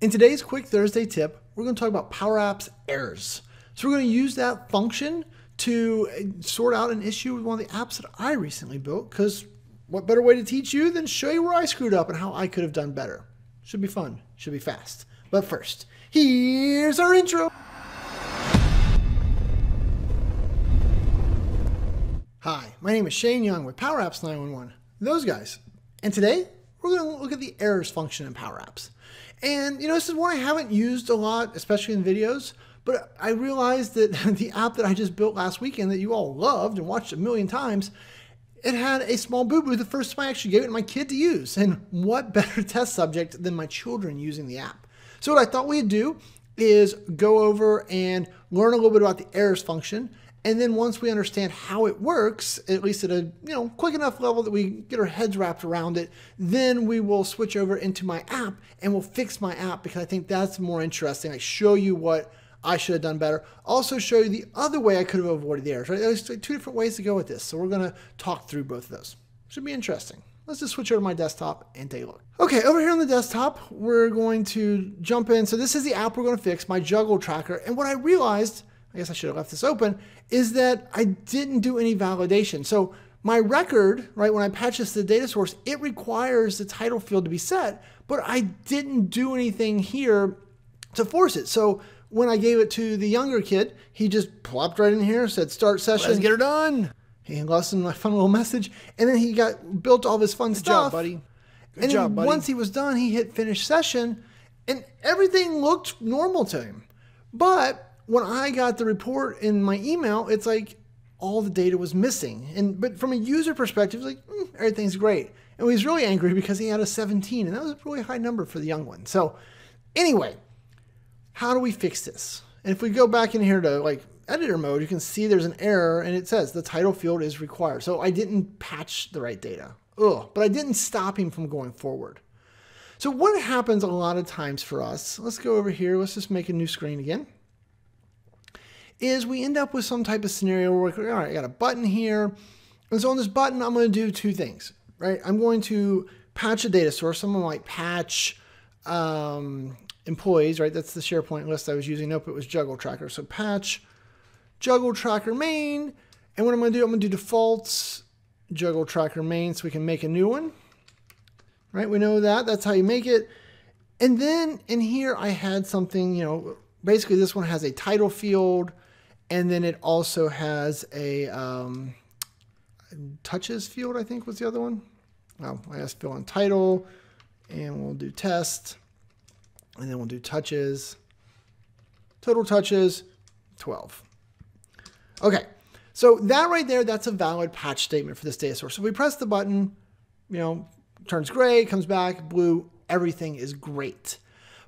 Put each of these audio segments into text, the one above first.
In today's Quick Thursday tip, we're going to talk about Power Apps errors. So we're going to use that function to sort out an issue with one of the apps that I recently built because what better way to teach you than show you where I screwed up and how I could have done better. Should be fun, should be fast. But first, here's our intro. Hi, my name is Shane Young with Power Apps 911. Those guys. And today, we're going to look at the errors function in Power Apps. And, you know, this is one I haven't used a lot, especially in videos, but I realized that the app that I just built last weekend that you all loved and watched a million times, it had a small boo-boo the first time I actually gave it to my kid to use. And what better test subject than my children using the app? So what I thought we'd do is go over and learn a little bit about the errors function and then once we understand how it works, at least at a you know quick enough level that we get our heads wrapped around it, then we will switch over into my app and we'll fix my app because I think that's more interesting. I show you what I should have done better. Also show you the other way I could have avoided the errors. Right? There's two different ways to go with this. So we're going to talk through both of those. Should be interesting. Let's just switch over to my desktop and take a look. Okay, over here on the desktop, we're going to jump in. So this is the app we're going to fix, my juggle tracker. And what I realized I guess I should have left this open, is that I didn't do any validation. So my record, right, when I patch this to the data source, it requires the title field to be set, but I didn't do anything here to force it. So when I gave it to the younger kid, he just plopped right in here, said start session. Let's get her done. He lost a fun little message, and then he got built all his fun Good stuff. job, buddy. Good and job, buddy. once he was done, he hit finish session, and everything looked normal to him. But when I got the report in my email, it's like all the data was missing. And but from a user perspective, it's like mm, everything's great. And he was really angry because he had a 17, and that was a really high number for the young one. So anyway, how do we fix this? And if we go back in here to like editor mode, you can see there's an error and it says the title field is required. So I didn't patch the right data. Ugh, but I didn't stop him from going forward. So what happens a lot of times for us, let's go over here, let's just make a new screen again is we end up with some type of scenario where all right, I got a button here. And so on this button, I'm going to do two things, right? I'm going to patch a data source. Someone might patch um, employees, right? That's the SharePoint list I was using. Nope, it was Juggle Tracker. So patch Juggle Tracker main. And what I'm going to do, I'm going to do defaults Juggle Tracker main so we can make a new one, right? We know that. That's how you make it. And then in here, I had something, you know, basically this one has a title field, and then it also has a um, touches field, I think was the other one. Oh, I asked fill in title and we'll do test and then we'll do touches. Total touches, 12. Okay, so that right there, that's a valid patch statement for this data source. So if we press the button, you know, turns gray, comes back, blue, everything is great.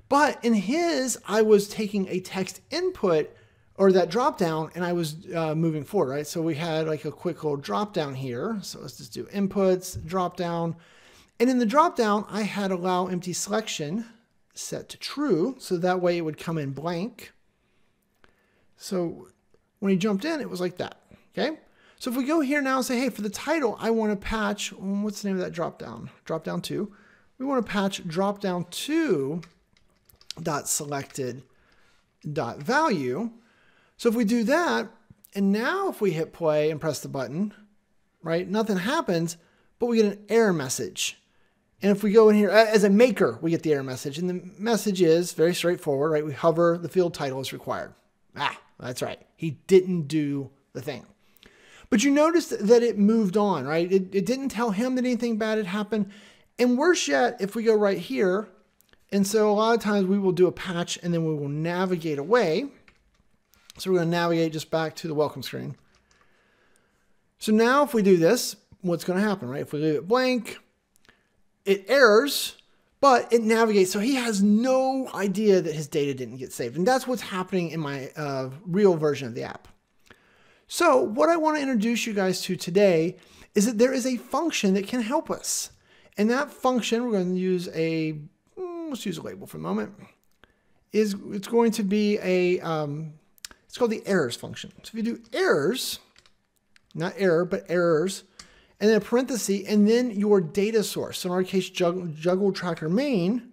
But in his, I was taking a text input or that drop down and I was uh, moving forward, right? So we had like a quick little drop down here. So let's just do inputs, drop down. And in the drop down, I had allow empty selection set to true. So that way it would come in blank. So when he jumped in, it was like that, okay? So if we go here now and say, hey, for the title, I want to patch, what's the name of that drop down? Drop down two. We want to patch drop down two dot selected dot value so if we do that, and now if we hit play and press the button, right, nothing happens, but we get an error message. And if we go in here, as a maker, we get the error message. And the message is very straightforward, right? We hover, the field title is required. Ah, that's right. He didn't do the thing. But you notice that it moved on, right? It, it didn't tell him that anything bad had happened. And worse yet, if we go right here, and so a lot of times we will do a patch and then we will navigate away. So we're going to navigate just back to the welcome screen. So now if we do this, what's going to happen, right? If we leave it blank, it errors, but it navigates. So he has no idea that his data didn't get saved. And that's what's happening in my uh, real version of the app. So what I want to introduce you guys to today is that there is a function that can help us. And that function, we're going to use a, hmm, let's use a label for a moment, is it's going to be a, um, it's called the errors function. So if you do errors, not error, but errors, and then a parenthesis, and then your data source. So in our case, Juggle Tracker main,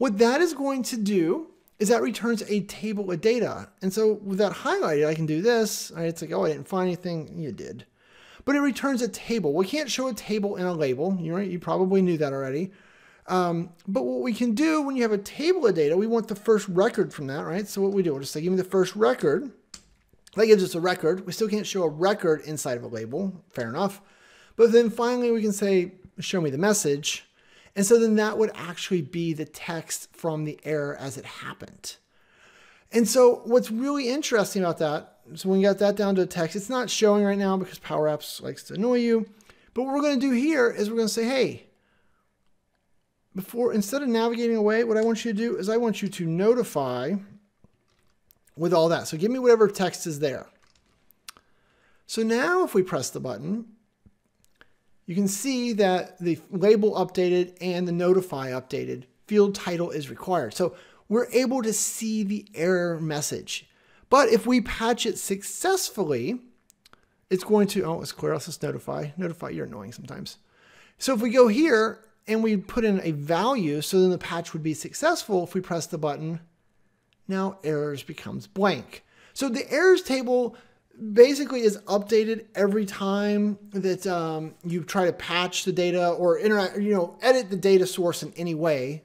What that is going to do is that returns a table of data. And so with that highlighted, I can do this. It's like, oh, I didn't find anything. You did. But it returns a table. We can't show a table in a label. You, you probably knew that already. Um, but what we can do when you have a table of data, we want the first record from that, right? So what we do, we'll just say, give me the first record. That gives us a record. We still can't show a record inside of a label. Fair enough. But then finally we can say, show me the message. And so then that would actually be the text from the error as it happened. And so what's really interesting about that, so when you got that down to a text, it's not showing right now because Power Apps likes to annoy you. But what we're going to do here is we're going to say, hey, before instead of navigating away, what I want you to do is I want you to notify with all that. So give me whatever text is there. So now if we press the button, you can see that the label updated and the notify updated. Field title is required. So we're able to see the error message. But if we patch it successfully, it's going to, oh, it's clear. Let's just notify. Notify, you're annoying sometimes. So if we go here and we put in a value, so then the patch would be successful if we press the button, now errors becomes blank. So the errors table basically is updated every time that um, you try to patch the data or interact, you know, edit the data source in any way.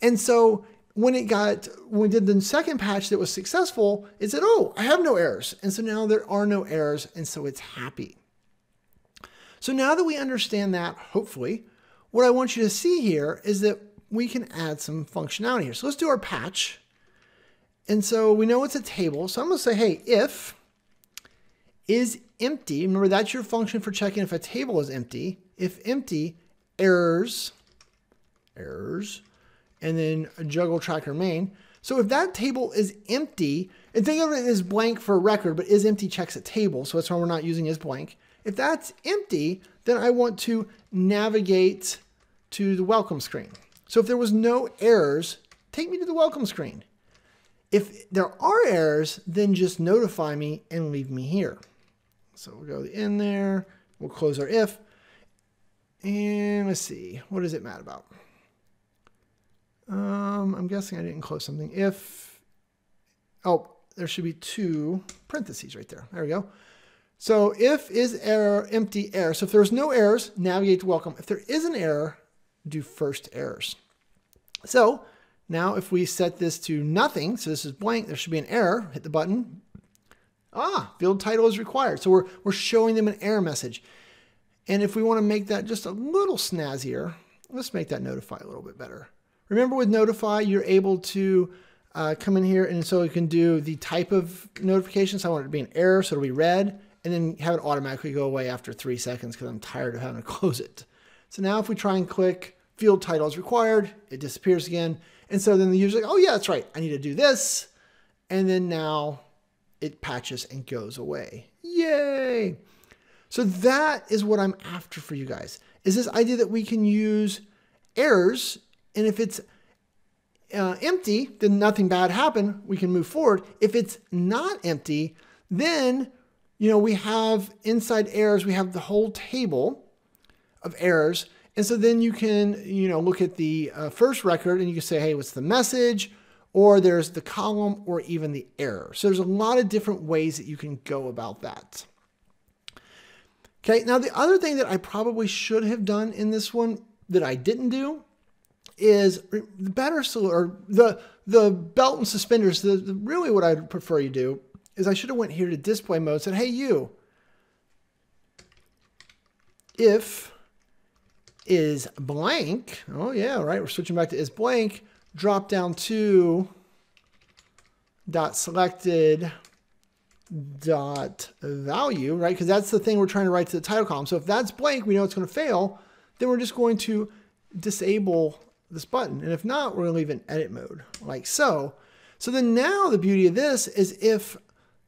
And so when it got, when we did the second patch that was successful, it said, oh, I have no errors. And so now there are no errors. And so it's happy. So now that we understand that, hopefully, what I want you to see here is that we can add some functionality here. So let's do our patch. And so we know it's a table. So I'm going to say, hey, if is empty. Remember, that's your function for checking if a table is empty. If empty, errors, errors, and then a juggle tracker main. So if that table is empty, and think of it as blank for a record, but is empty checks a table, so that's why we're not using is blank. If that's empty, then I want to navigate to the welcome screen. So if there was no errors, take me to the welcome screen. If there are errors, then just notify me and leave me here. So we'll go in there, we'll close our if, and let's see, what is it mad about? Um, I'm guessing I didn't close something. If, oh, there should be two parentheses right there. There we go. So if is error empty error. So if there's no errors, navigate to welcome. If there is an error, do first errors. So now if we set this to nothing, so this is blank, there should be an error, hit the button, ah, field title is required. So we're, we're showing them an error message. And if we want to make that just a little snazzier, let's make that notify a little bit better. Remember with notify, you're able to uh, come in here and so you can do the type of notification. So I want it to be an error, so it'll be red, and then have it automatically go away after three seconds because I'm tired of having to close it. So now if we try and click field title is required, it disappears again. And so then the user's like, oh yeah, that's right. I need to do this. And then now it patches and goes away. Yay! So that is what I'm after for you guys, is this idea that we can use errors, and if it's uh, empty, then nothing bad happened. We can move forward. If it's not empty, then you know we have inside errors. We have the whole table of errors, and so then you can you know look at the uh, first record and you can say, hey, what's the message? or there's the column or even the error. So there's a lot of different ways that you can go about that. Okay, now the other thing that I probably should have done in this one that I didn't do is the better or the the belt and suspenders. The, the, really what I'd prefer you do is I should have went here to display mode. And said, hey you, if is blank. Oh yeah, right. We're switching back to is blank drop down to dot selected dot value, right? Because that's the thing we're trying to write to the title column. So if that's blank, we know it's going to fail. Then we're just going to disable this button. And if not, we're going to leave it in edit mode like so. So then now the beauty of this is if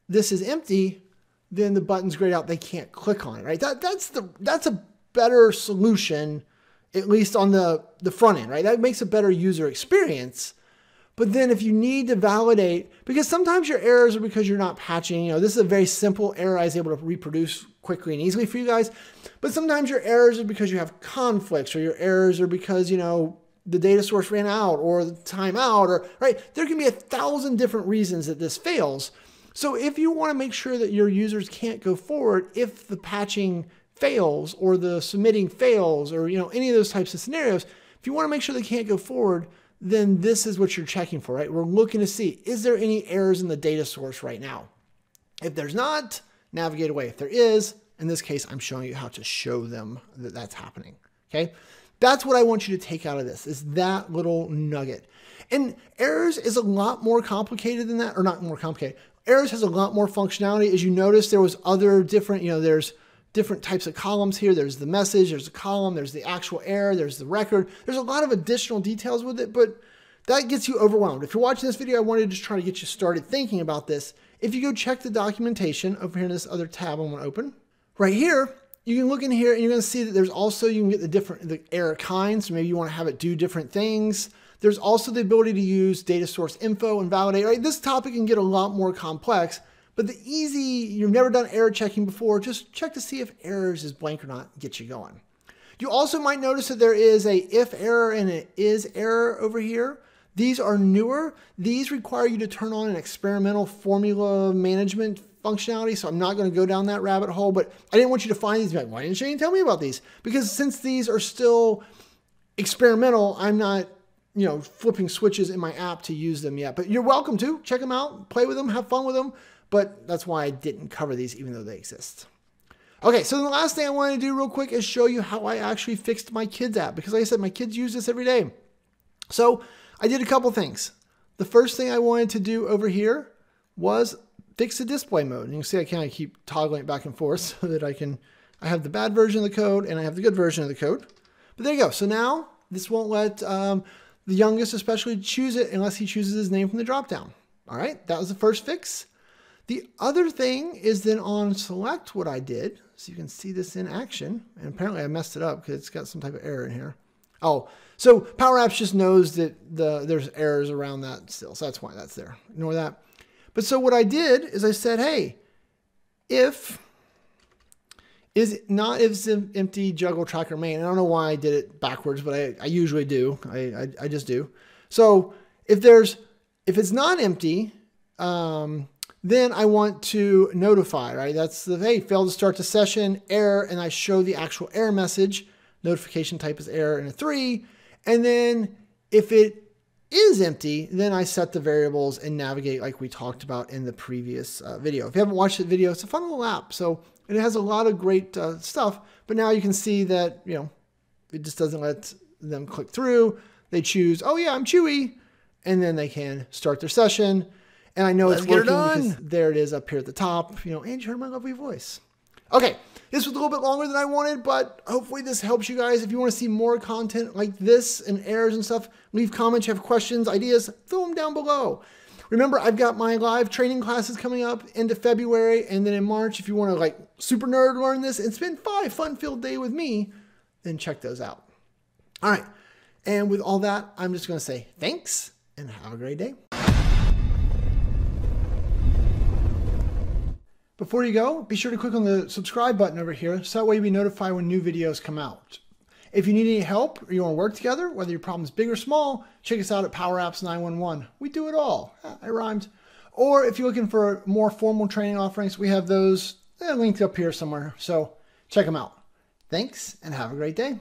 this is empty, then the button's grayed out. They can't click on it, right? That, that's, the, that's a better solution at least on the, the front end, right? That makes a better user experience. But then if you need to validate, because sometimes your errors are because you're not patching, you know, this is a very simple error I was able to reproduce quickly and easily for you guys. But sometimes your errors are because you have conflicts or your errors are because, you know, the data source ran out or the timeout or right. There can be a thousand different reasons that this fails. So if you want to make sure that your users can't go forward if the patching fails or the submitting fails or you know any of those types of scenarios, if you want to make sure they can't go forward, then this is what you're checking for, right? We're looking to see is there any errors in the data source right now? If there's not, navigate away. If there is, in this case, I'm showing you how to show them that that's happening. Okay. That's what I want you to take out of this is that little nugget. And errors is a lot more complicated than that, or not more complicated. Errors has a lot more functionality. As you notice, there was other different, you know, there's different types of columns here. There's the message, there's a column, there's the actual error, there's the record. There's a lot of additional details with it, but that gets you overwhelmed. If you're watching this video, I wanted to just try to get you started thinking about this. If you go check the documentation over here in this other tab I'm to open, right here, you can look in here and you're to see that there's also, you can get the different the error kinds. So maybe you want to have it do different things. There's also the ability to use data source info and validate, right? This topic can get a lot more complex, but the easy, you've never done error checking before, just check to see if errors is blank or not, get you going. You also might notice that there is a if error and an is error over here. These are newer. These require you to turn on an experimental formula management functionality, so I'm not going to go down that rabbit hole, but I didn't want you to find these. Why didn't Shane tell me about these? Because since these are still experimental, I'm not you know, flipping switches in my app to use them yet. But you're welcome to. Check them out, play with them, have fun with them. But that's why I didn't cover these, even though they exist. Okay, so the last thing I wanted to do real quick is show you how I actually fixed my kids app. Because like I said, my kids use this every day. So I did a couple things. The first thing I wanted to do over here was fix the display mode. And you can see I kind of keep toggling it back and forth so that I can, I have the bad version of the code and I have the good version of the code. But there you go. So now this won't let um, the youngest especially choose it unless he chooses his name from the dropdown. All right, that was the first fix. The other thing is then on select what I did, so you can see this in action. And apparently I messed it up because it's got some type of error in here. Oh, so Power Apps just knows that the there's errors around that still, so that's why that's there. Ignore that. But so what I did is I said, hey, if is not if empty juggle tracker main. I don't know why I did it backwards, but I, I usually do. I, I, I just do. So if there's if it's not empty, um, then I want to notify, right? That's the, hey, failed to start the session, error, and I show the actual error message. Notification type is error in a three. And then if it is empty, then I set the variables and navigate like we talked about in the previous uh, video. If you haven't watched the video, it's a fun little app. So it has a lot of great uh, stuff, but now you can see that, you know, it just doesn't let them click through. They choose, oh yeah, I'm Chewy, and then they can start their session. And I know Let's it's working it there it is up here at the top. You know, and you heard my lovely voice. Okay, this was a little bit longer than I wanted, but hopefully this helps you guys. If you want to see more content like this and errors and stuff, leave comments. You have questions, ideas, throw them down below. Remember, I've got my live training classes coming up into February, and then in March, if you want to like super nerd learn this and spend five fun-filled day with me, then check those out. All right, and with all that, I'm just going to say thanks and have a great day. Before you go, be sure to click on the subscribe button over here so that way you'll be notified when new videos come out. If you need any help or you want to work together, whether your problem is big or small, check us out at Power Apps 911. We do it all. Ah, I rhymed. Or if you're looking for more formal training offerings, we have those eh, linked up here somewhere. So check them out. Thanks and have a great day.